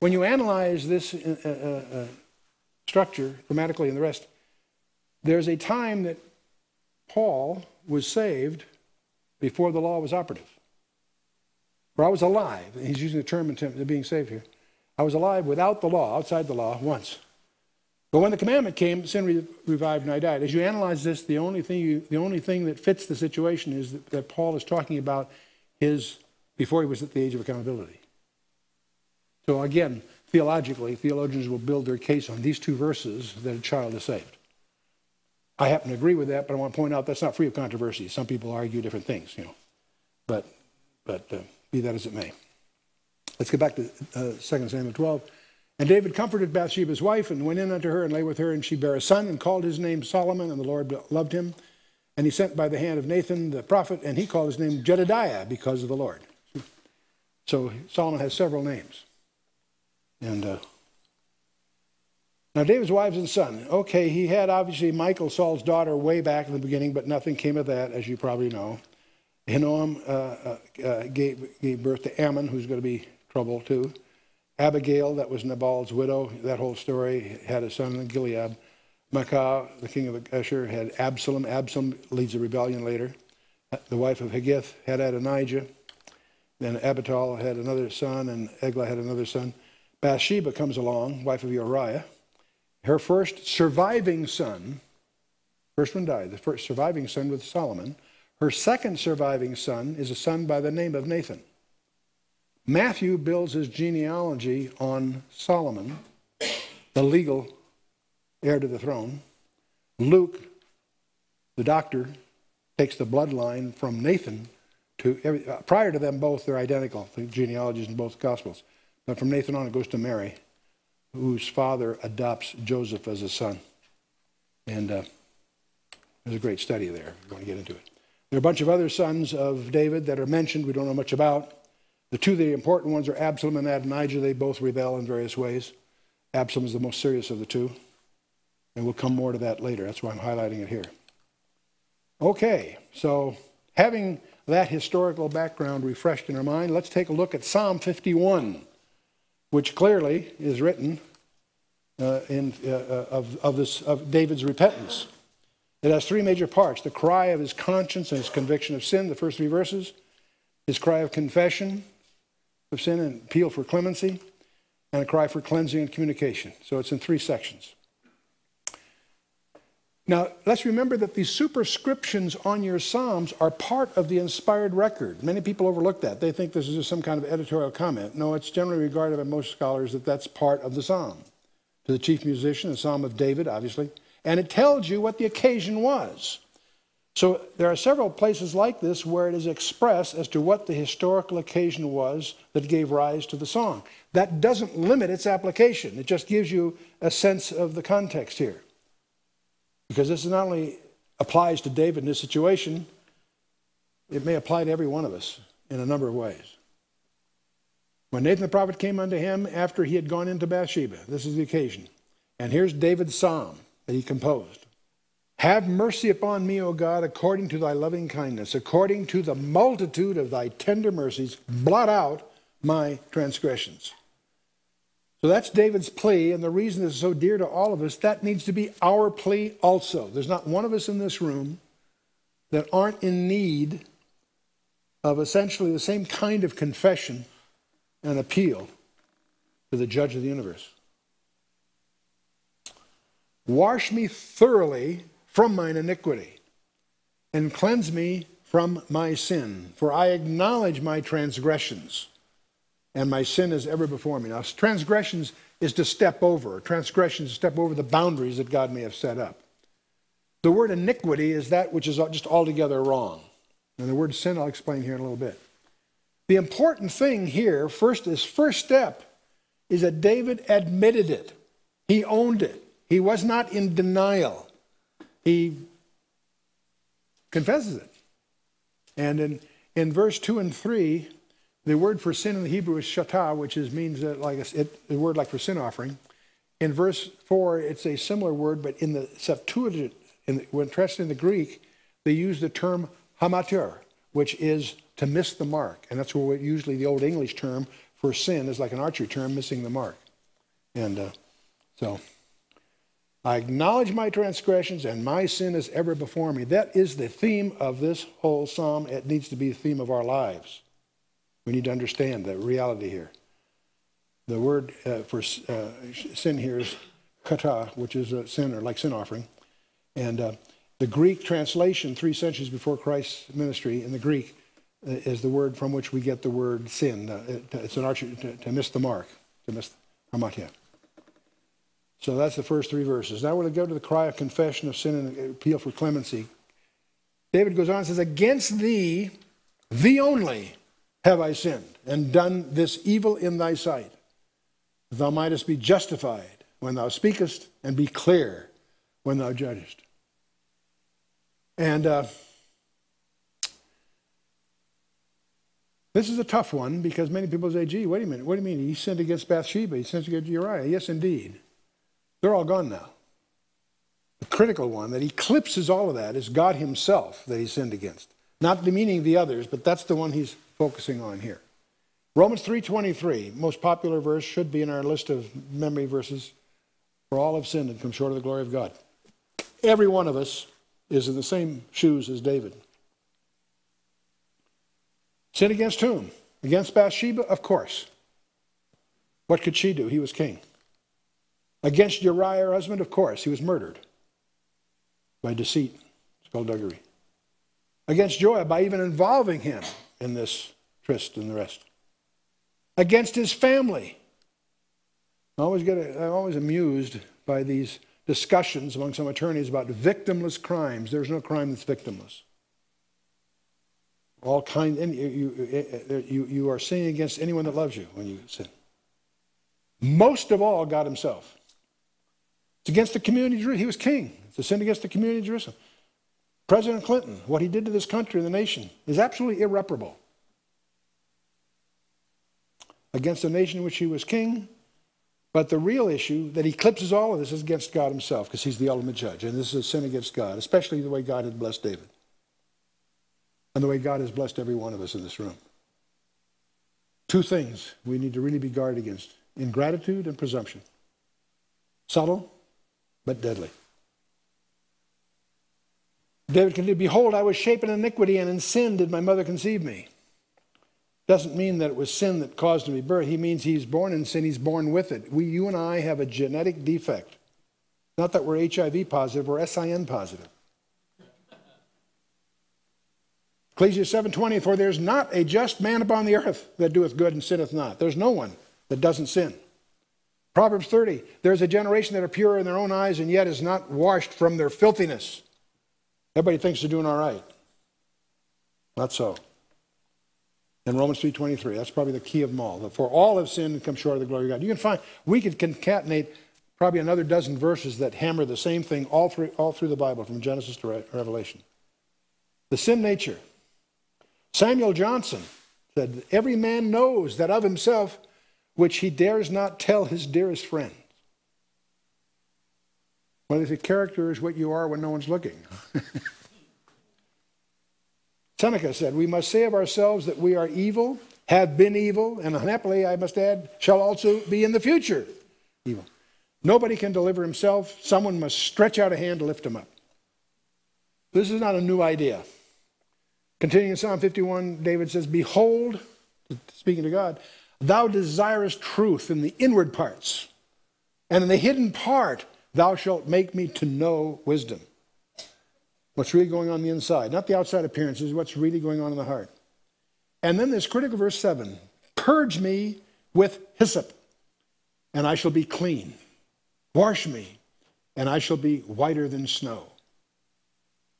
When you analyze this uh, uh, uh, structure, grammatically and the rest, there's a time that Paul was saved before the law was operative. For I was alive, he's using the term of being saved here. I was alive without the law, outside the law, once. But when the commandment came, sin re- revived and I died. As you analyze this, the only thing, you, the only thing that fits the situation is that, that Paul is talking about his before he was at the age of accountability. So again, theologically, theologians will build their case on these two verses that a child is saved. I happen to agree with that, but I want to point out that's not free of controversy. Some people argue different things, you know. But, but uh, be that as it may. Let's get back to uh, 2 Samuel 12. And David comforted Bathsheba's wife and went in unto her and lay with her, and she bare a son and called his name Solomon, and the Lord loved him. And he sent by the hand of Nathan the prophet, and he called his name Jedediah because of the Lord. So Solomon has several names. And uh, now David's wives and son. Okay, he had obviously Michal, Saul's daughter, way back in the beginning, but nothing came of that, as you probably know. Ahinoam uh, uh, uh, gave, gave birth to Amnon, who's going to be trouble too. Abigail, that was Nabal's widow, that whole story, had a son in Gilead. Maacah, the king of Geshur, had Absalom. Absalom leads a rebellion later. The wife of Haggith had Adonijah. Then Abital had another son, and Eglah had another son. Bathsheba comes along, wife of Uriah. Her first surviving son, first one died, the first surviving son was Solomon. Her second surviving son is a son by the name of Nathan. Matthew builds his genealogy on Solomon, the legal heir to the throne. Luke, the doctor, takes the bloodline from Nathan to uh, prior to them both, they're identical, the genealogies in both Gospels. But from Nathan on, it goes to Mary, whose father adopts Joseph as a son. And uh, there's a great study there you going to get into it. There are a bunch of other sons of David that are mentioned we don't know much about. The two the important ones are Absalom and Adonijah. They both rebel in various ways. Absalom is the most serious of the two. And we'll come more to that later. That's why I'm highlighting it here. Okay, so having that historical background refreshed in our mind, let's take a look at Psalm 51, which clearly is written uh, in, uh, uh of, of, this, of David's repentance. It has three major parts the cry of his conscience and his conviction of sin, the first three verses, his cry of confession, of sin and appeal for clemency, and a cry for cleansing and communication. So it's in three sections. Now, let's remember that these superscriptions on your Psalms are part of the inspired record. Many people overlook that. They think this is just some kind of editorial comment. No, it's generally regarded by most scholars that that's part of the Psalm. To the chief musician, the Psalm of David, obviously. And it tells you what the occasion was. So there are several places like this where it is expressed as to what the historical occasion was that gave rise to the song. That doesn't limit its application, it just gives you a sense of the context here. Because this not only applies to David in this situation, it may apply to every one of us in a number of ways. When Nathan the prophet came unto him after he had gone into Bathsheba, this is the occasion. And here's David's psalm that he composed. Have mercy upon me, O God, according to thy loving kindness, according to the multitude of thy tender mercies, blot out my transgressions. So that's David's plea, and the reason is so dear to all of us, that needs to be our plea also. There's not one of us in this room that aren't in need of essentially the same kind of confession and appeal to the judge of the universe. Wash me thoroughly from mine iniquity and cleanse me from my sin. For I acknowledge my transgressions, and my sin is ever before me. Now, transgressions is to step over. Transgressions is to step over the boundaries that God may have set up. The word iniquity is that which is just altogether wrong. And the word sin I'll explain here in a little bit. The important thing here, first, this first step, is that David admitted it. He owned it. He was not in denial he confesses it. And in, in verse 2 and 3, the word for sin in the Hebrew is shatah, which is, means that like a, it, word like for sin offering. In verse 4, it's a similar word, but in the Septuagint, in the, when translated in the Greek, they use the term hamatir, which is to miss the mark. And that's where usually the Old English term for sin is like an archery term, missing the mark. And uh, so I acknowledge my transgressions, and my sin is ever before me. That is the theme of this whole psalm. It needs to be the theme of our lives. We need to understand the reality here. The word uh, for uh, sin here is kata, which is a sin or like sin offering. And uh, the Greek translation, three centuries before Christ's ministry in the Greek, uh, is the word from which we get the word sin. Uh, it's an archer to, to, miss the mark, to miss hamartia. So that's the first three verses. Now we're going to go to the cry of confession of sin and appeal for clemency. David goes on and says, Against thee, thee only, have I sinned, and done this evil in thy sight. Thou mightest be justified when thou speakest, and be clear when thou judgest. And uh, this is a tough one because many people say, gee, wait a minute, what do you mean? He sinned against Bathsheba, he sinned against Uriah. Yes, indeed. They're all gone now. The critical one that eclipses all of that is God Himself that He sinned against. Not demeaning the others, but that's the one He's focusing on here. Romans 3:23, most popular verse, should be in our list of memory verses. For all have sinned and come short of the glory of God. Every one of us is in the same shoes as David. Sin against whom? Against Bathsheba? Of course. What could she do? He was king. Against Uriah, her husband, of course, he was murdered by deceit, skullduggery. Against Joab, by even involving him in this tryst and the rest. Against his family. I always get, I'm always amused by these discussions among some attorneys about victimless crimes. There's no crime that's victimless. All kind, you, you, you are sinning against anyone that loves you when you sin. Most of all, God Himself. It's against the community of Jerusalem. He was king. It's a sin against the community of Jerusalem. President Clinton, what he did to this country and the nation is absolutely irreparable. Against the nation in which he was king, but the real issue that eclipses all of this is against God himself, because he's the ultimate judge. And this is a sin against God, especially the way God had blessed David. And the way God has blessed every one of us in this room. Two things we need to really be guarded against ingratitude and presumption. Subtle, but deadly. David continued, Behold, I was shaped in iniquity, and in sin did my mother conceive me. Doesn't mean that it was sin that caused him to be birth. He means he's born in sin, he's born with it. We, you and I have a genetic defect. Not that we're HIV positive, we're SIN positive. Ecclesiastes 7:20, for there's not a just man upon the earth that doeth good and sinneth not. There's no one that doesn't sin. Proverbs 30, there's a generation that are pure in their own eyes and yet is not washed from their filthiness. Everybody thinks they're doing all right. Not so in Romans 3.23. That's probably the key of them all. For all have sinned and come short of the glory of God. You can find, we could concatenate probably another dozen verses that hammer the same thing all through, all through the Bible, from Genesis to Re- Revelation. The sin nature. Samuel Johnson said, Every man knows that of himself which he dares not tell his dearest friend. Well, if character is what you are when no one's looking. <laughs> Seneca said, We must say of ourselves that we are evil, have been evil, and unhappily, I must add, shall also be in the future evil. Nobody can deliver himself. Someone must stretch out a hand to lift him up. This is not a new idea. Continuing in Psalm 51, David says, Behold, speaking to God, thou desirest truth in the inward parts, and in the hidden part thou shalt make me to know wisdom what's really going on the inside, not the outside appearances, what's really going on in the heart. And then this critical verse 7 Purge me with hyssop, and I shall be clean. Wash me, and I shall be whiter than snow.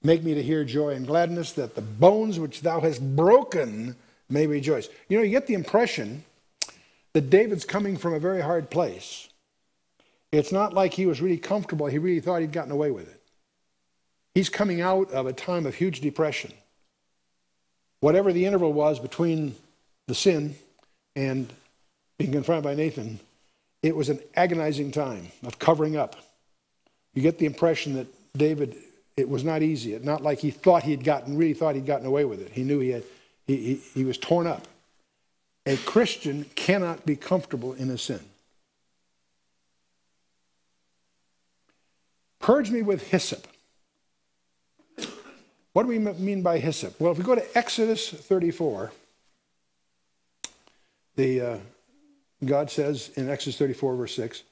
Make me to hear joy and gladness, that the bones which thou hast broken may rejoice. You know, you get the impression that David's coming from a very hard place. It's not like he was really comfortable, he really thought he'd gotten away with it. He's coming out of a time of huge depression. Whatever the interval was between the sin and being confronted by Nathan, it was an agonizing time of covering up. You get the impression that David, it was not easy. It not like he thought he'd gotten, really thought he'd gotten away with it. He knew he had, he, he, he was torn up. A Christian cannot be comfortable in his sin. Purge me with hyssop. What do we mean by hyssop? Well, if we go to Exodus 34, the, uh, God says in Exodus 34, verse 6,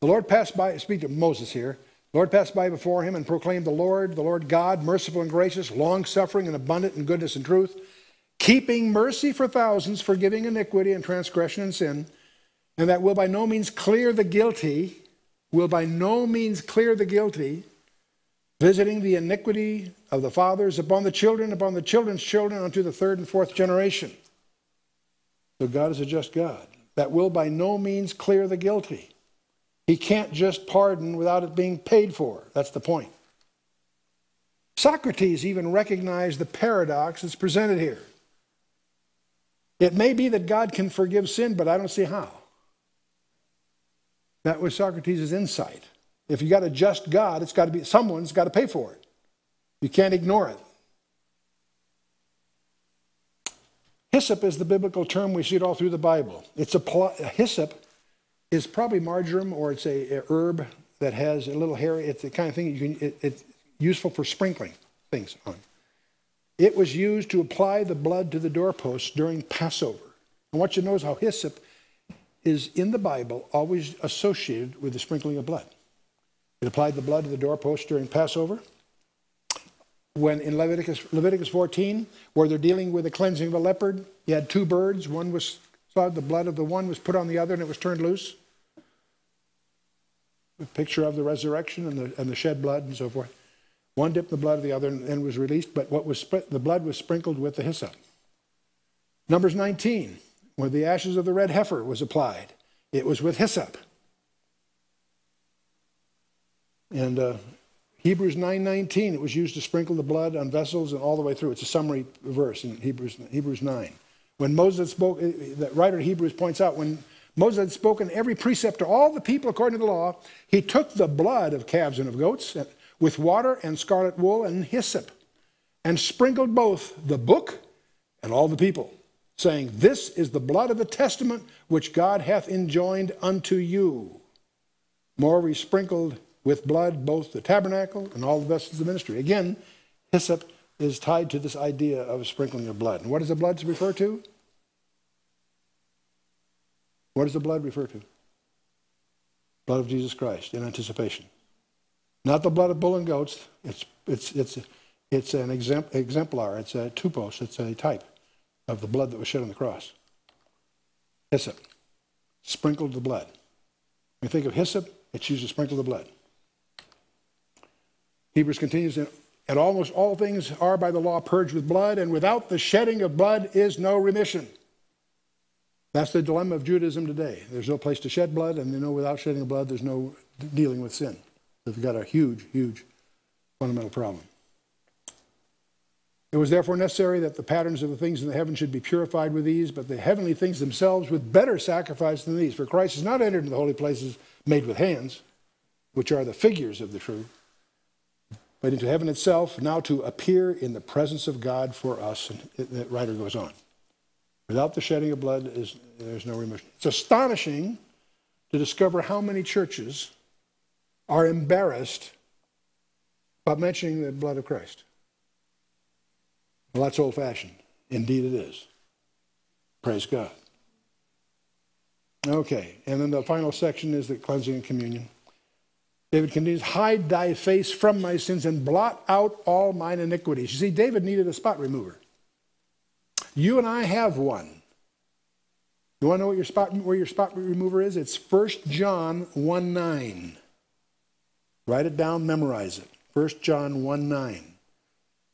the Lord passed by, speak to Moses here, the Lord passed by before him and proclaimed, The Lord, the Lord God, merciful and gracious, long suffering and abundant in goodness and truth, keeping mercy for thousands, forgiving iniquity and transgression and sin, and that will by no means clear the guilty, will by no means clear the guilty, visiting the iniquity of the fathers upon the children, upon the children's children, unto the third and fourth generation. So God is a just God. That will by no means clear the guilty. He can't just pardon without it being paid for. That's the point. Socrates even recognized the paradox that's presented here. It may be that God can forgive sin, but I don't see how. That was Socrates' insight. If you got a just God, it's got to be someone's got to pay for it. You can't ignore it. Hyssop is the biblical term we see it all through the Bible. It's a hyssop is probably marjoram or it's a, a, herb that has a little hair. It's the kind of thing you can. It, it's useful for sprinkling things on. It was used to apply the blood to the doorposts during Passover. I want you to notice how hyssop is in the Bible always associated with the sprinkling of blood. It applied the blood to the doorpost during Passover. When in Leviticus, Leviticus 14, where they're dealing with the cleansing of a leopard, you had two birds. One was saw the blood of the one was put on the other and it was turned loose. A picture of the resurrection and the, and the shed blood and so forth. One dipped the blood of the other and, and was released, but what was the blood was sprinkled with the hyssop. Numbers 19, where the ashes of the red heifer was applied, it was with hyssop. And uh, Hebrews 9:19, it was used to sprinkle the blood on vessels and all the way through. It's a summary verse in Hebrews, Hebrews 9. When Moses spoke, uh, the writer of Hebrews points out, when Moses had spoken every precept to all the people according to the law, he took the blood of calves and of goats with water and scarlet wool and hyssop and sprinkled both the book and all the people, saying, This is the blood of the testament which God hath enjoined unto you. More we sprinkled with blood both the tabernacle and all the vessels of the ministry. Again, hyssop is tied to this idea of sprinkling of blood. And what does the blood refer to? What does the blood refer to? Blood of Jesus Christ in anticipation. Not the blood of bull and goats. It's, it's, it's, it's an exemplar. It's a tupos. It's a type of the blood that was shed on the cross. Hyssop. Sprinkled the blood. When you think of hyssop, it's used to sprinkle the blood. Hebrews continues, and almost all things are by the law purged with blood, and without the shedding of blood is no remission. That's the dilemma of Judaism today. There's no place to shed blood, and they know without shedding of blood, there's no dealing with sin. They've got a huge, huge fundamental problem. It was therefore necessary that the patterns of the things in the heavens should be purified with these, but the heavenly things themselves with better sacrifice than these. For Christ has not entered into the holy places made with hands, which are the figures of the truth, but into heaven itself, now to appear in the presence of God for us. And the writer goes on. Without the shedding of blood, is, there's no remission. It's astonishing to discover how many churches are embarrassed about mentioning the blood of Christ. Well, that's old fashioned. Indeed, it is. Praise God. Okay, and then the final section is the cleansing and communion. David continues, Hide thy face from my sins and blot out all mine iniquities. You see, David needed a spot remover. You and I have one. You want to know what your spot, where your spot remover is? It's 1 John 1 9. Write it down, memorize it. 1 John 1 9.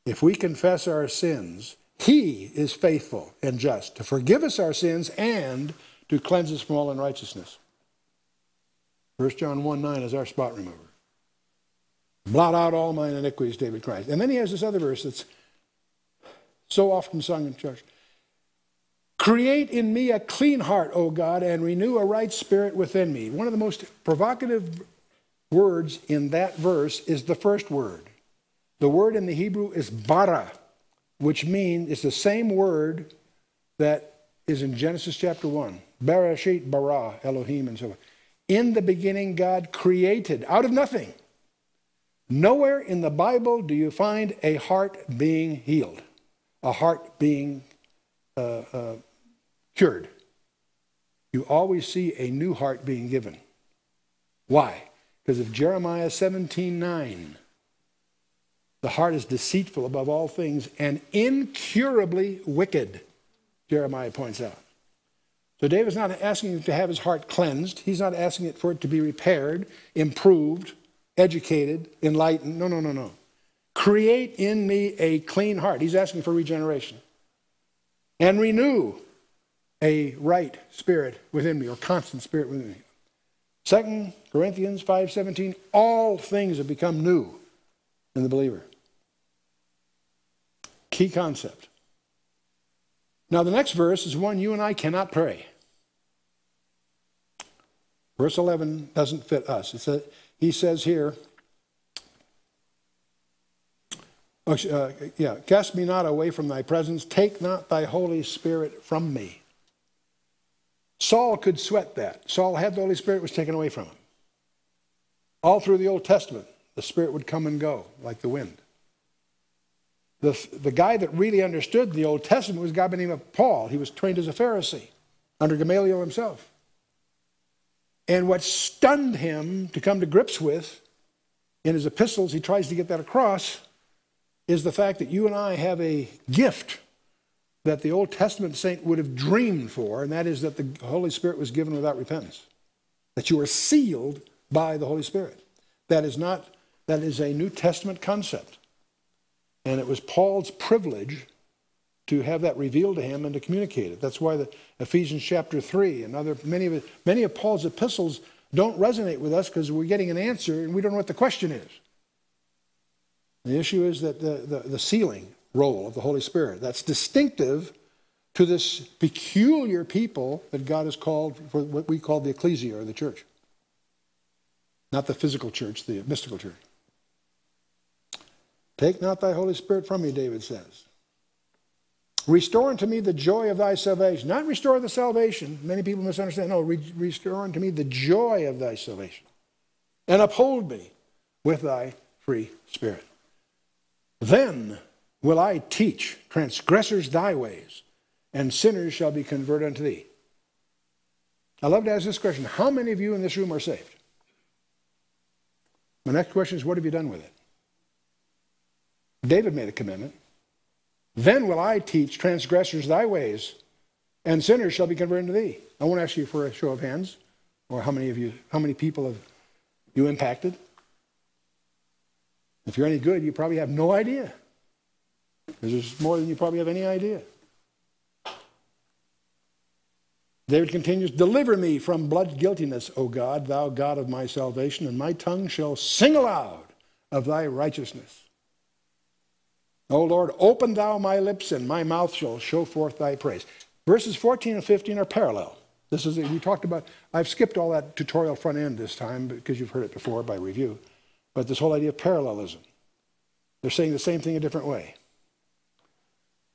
If we confess our sins, he is faithful and just to forgive us our sins and to cleanse us from all unrighteousness. 1 John 1 9 is our spot remover. Blot out all mine iniquities, David Christ. And then he has this other verse that's so often sung in church. Create in me a clean heart, O God, and renew a right spirit within me. One of the most provocative words in that verse is the first word. The word in the Hebrew is bara, which means it's the same word that is in Genesis chapter 1. Bereshit bara Elohim and so on. In the beginning, God created out of nothing. Nowhere in the Bible do you find a heart being healed, a heart being uh, uh, cured. You always see a new heart being given. Why? Because of Jeremiah 17 9. The heart is deceitful above all things and incurably wicked, Jeremiah points out. So David's not asking to have his heart cleansed. He's not asking it for it to be repaired, improved, educated, enlightened. No, no, no, no. Create in me a clean heart. He's asking for regeneration. And renew a right spirit within me, or constant spirit within me. Second Corinthians 5:17, all things have become new in the believer. Key concept. Now, the next verse is one you and I cannot pray. Verse 11 doesn't fit us. It's a, he says here, uh, yeah, cast me not away from thy presence, take not thy Holy Spirit from me. Saul could sweat that. Saul had the Holy Spirit, was taken away from him. All through the Old Testament, the Spirit would come and go like the wind. The, the guy that really understood the Old Testament was a guy by the name of Paul. He was trained as a Pharisee under Gamaliel himself. And what stunned him to come to grips with in his epistles, he tries to get that across, is the fact that you and I have a gift that the Old Testament saint would have dreamed for, and that is that the Holy Spirit was given without repentance. That you are sealed by the Holy Spirit. That is not, that is a New Testament concept. And it was Paul's privilege to have that revealed to him and to communicate it. That's why the Ephesians chapter 3 and other many of many of Paul's epistles don't resonate with us because we're getting an answer and we don't know what the question is. The issue is that the, the, the sealing role of the Holy Spirit, that's distinctive to this peculiar people that God has called for what we call the ecclesia or the church. Not the physical church, the mystical church. Take not thy Holy Spirit from me, David says. Restore unto me the joy of thy salvation. Not restore the salvation. Many people misunderstand. No, re- restore unto me the joy of thy salvation. And uphold me with thy free spirit. Then will I teach transgressors thy ways, and sinners shall be converted unto thee. I love to ask this question How many of you in this room are saved? My next question is What have you done with it? David made a commitment. Then will I teach transgressors thy ways, and sinners shall be converted to thee. I won't ask you for a show of hands, or how many of you, how many people have you impacted? If you're any good, you probably have no idea. Because there's more than you probably have any idea. David continues, Deliver me from blood guiltiness, O God, thou God of my salvation, and my tongue shall sing aloud of thy righteousness. O Lord, open thou my lips, and my mouth shall show forth thy praise. Verses 14 and 15 are parallel. This is, we talked about, I've skipped all that tutorial front end this time because you've heard it before by review. But this whole idea of parallelism. They're saying the same thing a different way.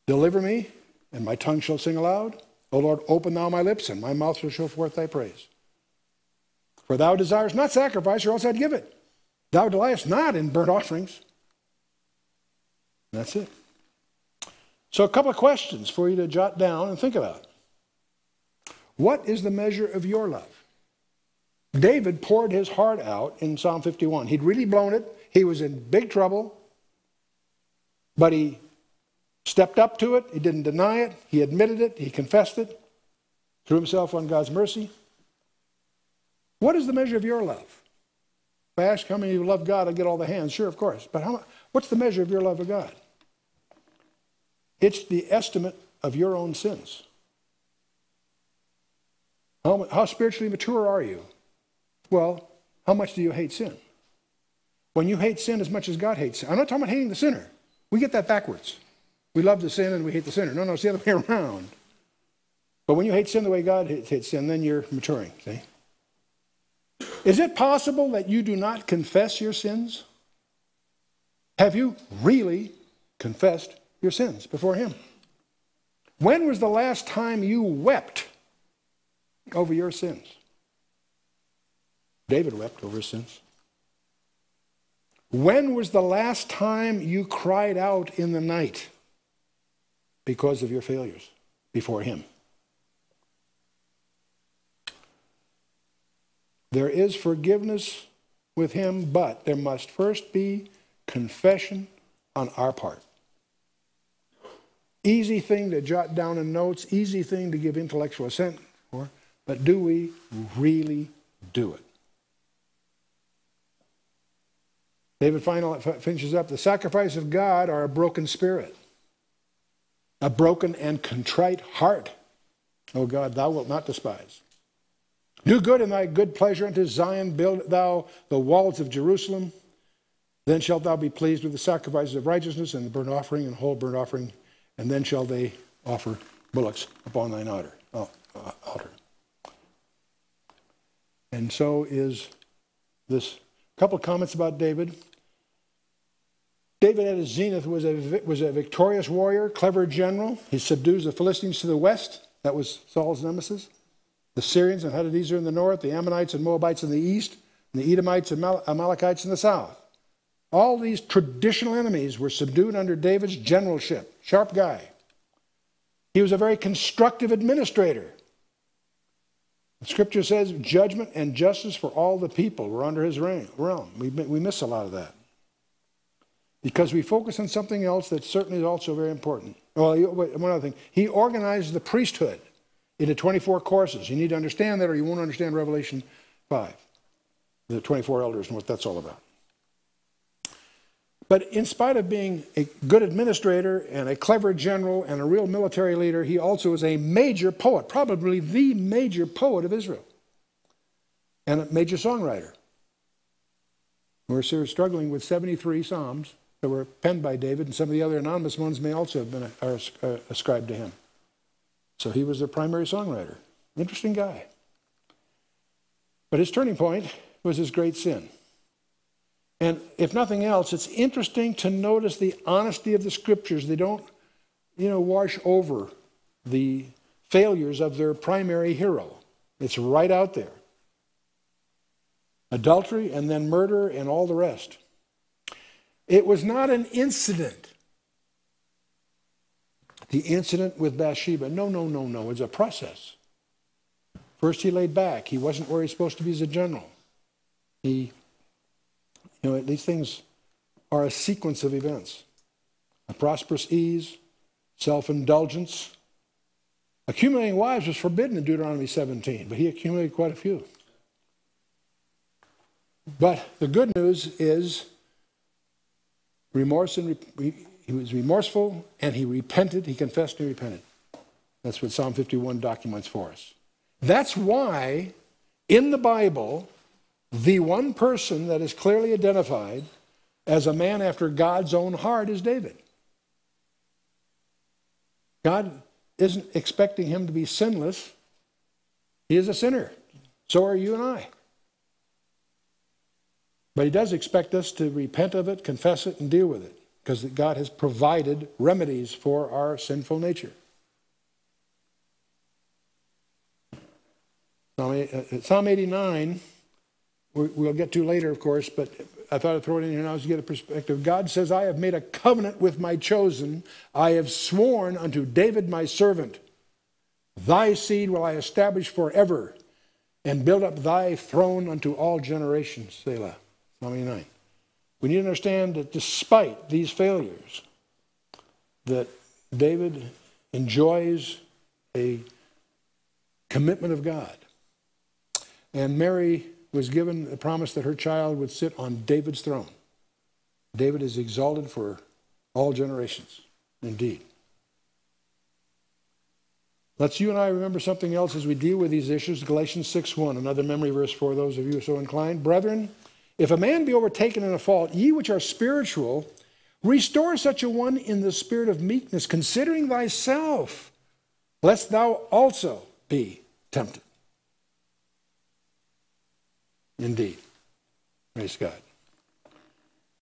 Deliver me, and my tongue shall sing aloud. O Lord, open thou my lips, and my mouth shall show forth thy praise. For thou desirest not sacrifice, or else I'd give it. Thou delightest not in burnt offerings. That's it. So, a couple of questions for you to jot down and think about. What is the measure of your love? David poured his heart out in Psalm 51. He'd really blown it. He was in big trouble, but he stepped up to it. He didn't deny it. He admitted it. He confessed it, threw himself on God's mercy. What is the measure of your love? If I ask how many of you love God, I get all the hands. Sure, of course. But how, what's the measure of your love of God? It's the estimate of your own sins. How, how spiritually mature are you? Well, how much do you hate sin? When you hate sin as much as God hates sin. I'm not talking about hating the sinner. We get that backwards. We love the sin and we hate the sinner. No, no, it's the other <laughs> way around. But when you hate sin the way God hates sin, then you're maturing, see? Is it possible that you do not confess your sins? Have you really confessed your sins before Him. When was the last time you wept over your sins? David wept over his sins. When was the last time you cried out in the night because of your failures before Him? There is forgiveness with Him, but there must first be confession on our part. Easy thing to jot down in notes, easy thing to give intellectual assent for, but do we really do it? David finally finishes up the sacrifice of God are a broken spirit, a broken and contrite heart. O God, thou wilt not despise. Do good in thy good pleasure unto Zion, build thou the walls of Jerusalem. Then shalt thou be pleased with the sacrifices of righteousness and the burnt offering and whole burnt offering, and then shall they offer bullocks upon thine altar. Uh, altar. And so is this couple of comments about David. David at his zenith was a, was a victorious warrior, clever general. He subdues the Philistines to the west. That was Saul's nemesis the Syrians and Hadadezer in the north, the Ammonites and Moabites in the east, and the Edomites and Amalekites in the south. All these traditional enemies were subdued under David's generalship. Sharp guy. He was a very constructive administrator. The scripture says judgment and justice for all the people were under his realm. We, we miss a lot of that. Because we focus on something else that certainly is also very important. Well, one other thing. He organized the priesthood into 24 courses. You need to understand that or you won't understand Revelation 5, the 24 elders and what that's all about. But in spite of being a good administrator and a clever general and a real military leader, he also is a major poet, probably the major poet of Israel, and a major songwriter. We're struggling with 73 psalms that were penned by David, and some of the other anonymous ones may also have been are uh, ascribed to him. So he was their primary songwriter. Interesting guy. But his turning point was his great sin. And if nothing else, it's interesting to notice the honesty of the scriptures. They don't, you know, wash over the failures of their primary hero. It's right out there. Adultery and then murder and all the rest. It was not an incident the incident with Bathsheba. No, no, no, no. It's a process. First, he laid back. He wasn't where he's supposed to be as a general. He, you know, these things are a sequence of events a prosperous ease, self indulgence. Accumulating wives was forbidden in Deuteronomy 17, but he accumulated quite a few. But the good news is remorse and he was remorseful and he repented. He confessed and he repented. That's what Psalm 51 documents for us. That's why in the Bible, the one person that is clearly identified as a man after God's own heart is David. God isn't expecting him to be sinless, he is a sinner. So are you and I. But he does expect us to repent of it, confess it, and deal with it because God has provided remedies for our sinful nature. Psalm uh, 89, we'll get to later, of course, but I thought I'd throw it in here now to get a perspective. God says, I have made a covenant with my chosen. I have sworn unto David my servant, Thy seed will I establish forever and build up thy throne unto all generations. Selah. Psalm 89. We need to understand that despite these failures, that David enjoys a commitment of God. And Mary was given a promise that her child would sit on David's throne. David is exalted for all generations, indeed. Let's you and I remember something else as we deal with these issues. Galatians 6:1, another memory verse for those of you who are so inclined. Brethren, if a man be overtaken in a fault, ye which are spiritual, restore such a one in the spirit of meekness, considering thyself, lest thou also be tempted. Indeed. Praise God.